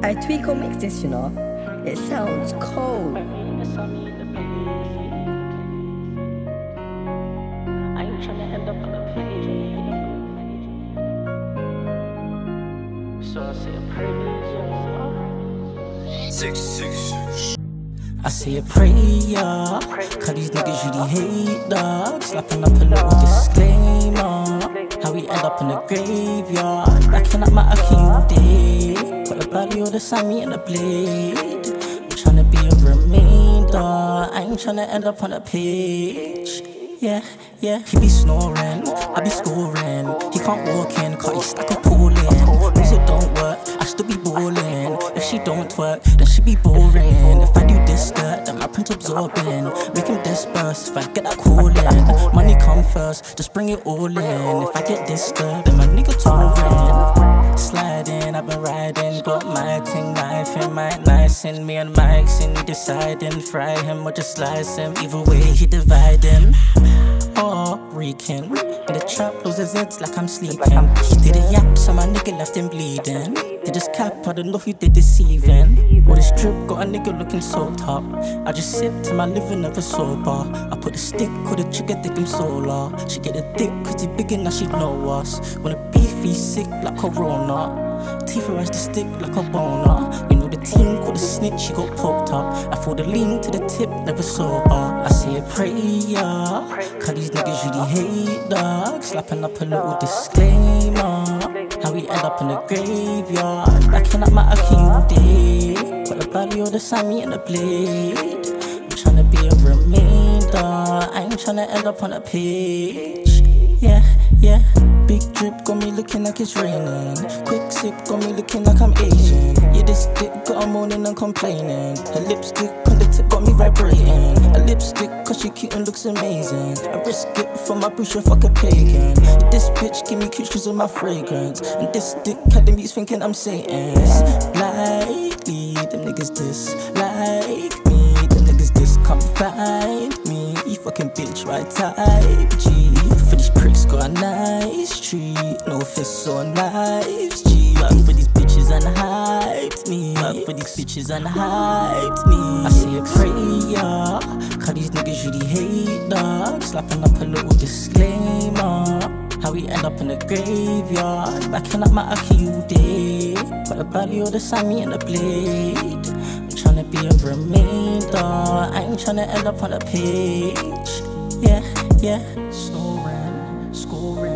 I tweak or mix this, you know. It sounds cold. I ain't tryna end up on the page. So I say a prayer. Six, six. I say a prayer, cause these niggas really hate dogs. Slapping up a little disclaimer. How we end up in the graveyard. Backing up my accused day. The body of the Sammy and the blade. I'm tryna be a remainder. I ain't tryna end up on a page. Yeah, yeah, he be snoring, I be scoring. He can't walk in, cause he stuck a pool in. Music don't work, I still be balling. If she don't work, then she be boring. If I do this, that, then my print absorbing. Make him disperse if I get that call in. Money come first, just bring it all in. If I get this, disturbed, then my nigga touring. Sliding, I've been riding, got my ting knife in my nice in me and Mike's in deciding fry him or just slice him. Either way, he divide him. Oh, reeking. In the trap loses it like I'm sleeping. He did a yap, so my nigga left him bleeding. They just cap, I don't know who they deceiving. All this drip got a nigga looking so top. I just sip till my liver never sober. I the stick with the trigger, think I'm. She get a dick, cause he big enough, she know us. When a beefy sick like Corona. Teeth as the stick like a boner. You know the team called the snitch, she got poked up. I throw the lean to the tip, never sober. I say a prayer, cause these niggas really hate dogs. Slapping up a little disclaimer. How we end up in the graveyard. Backing up my accused day. Got the body of the Sammy and the blade. I'm tryna be a remainder. Tryna end up on a page. Yeah, yeah. Big drip got me looking like it's raining. Quick sip got me looking like I'm Asian. Yeah, this dick got her moaning and complaining. Her lipstick on the tip got me vibrating. A lipstick cause she cute and looks amazing. I risk it for my boucher, fuck a pagan. This bitch give me cute shoes with my fragrance. And this dick had the beats thinking I'm Satan's. Likely, them niggas dislike bitch, right type G. For these pricks got a nice treat. No fists or knives, G. But for these bitches unhyped me. But for these bitches unhyped me. I say a prayer. Cause these niggas really hate dogs. Slapping up a little disclaimer. How we end up in the graveyard. Backing up my accused day. Got the body of the Sammy and the blade. I'm tryna be a remainder. I ain't tryna end up on a page yeah, yeah. Snow ran, school ran.